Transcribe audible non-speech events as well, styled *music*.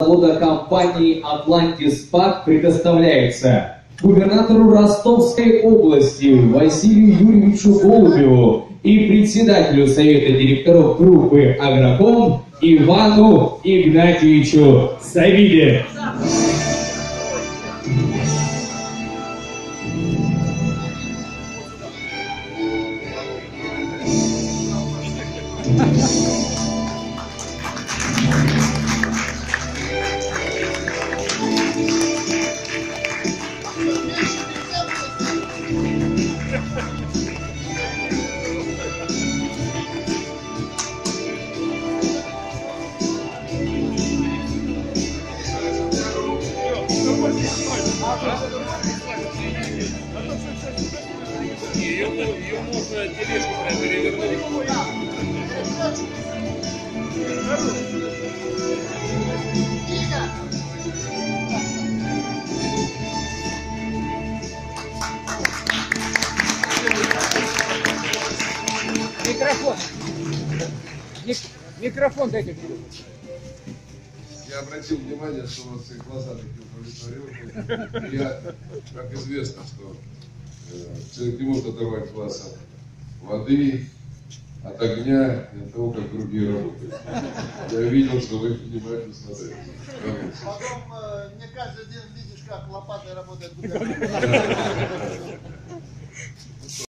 завода компании «Атлантис Пак» предоставляется губернатору Ростовской области Василию Юрьевичу Голубеву и председателю Совета директоров группы «Агроком» Ивану Игнатьевичу Савиде. *laughs* Ее, ее можно тележку прям перевернуть. Микрофон. Мик- Микрофон дайте. Я обратил внимание, что у вас и глаза такие удовлетворенные. Я, как известно, что э, человек не может оторвать глаз от воды, от огня и от того, как другие работают. Я видел, что вы внимательно смотрели. Потом э, не каждый день видишь, как лопатой работает *laughs* губернатор.